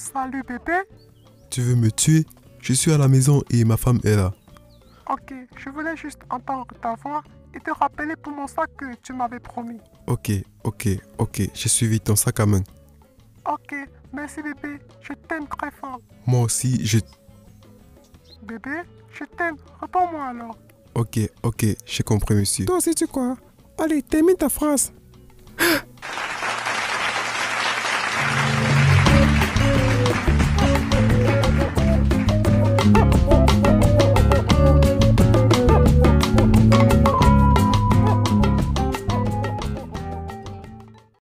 Salut bébé. Tu veux me tuer? Je suis à la maison et ma femme est là. Ok, je voulais juste entendre ta voix et te rappeler pour mon sac que tu m'avais promis. Ok, ok, ok, j'ai suivi ton sac à main. Ok, merci bébé, je t'aime très fort. Moi aussi, je... Bébé, je t'aime, réponds-moi alors. Ok, ok, j'ai compris monsieur. Toi aussi, tu crois? Allez, termine ta phrase.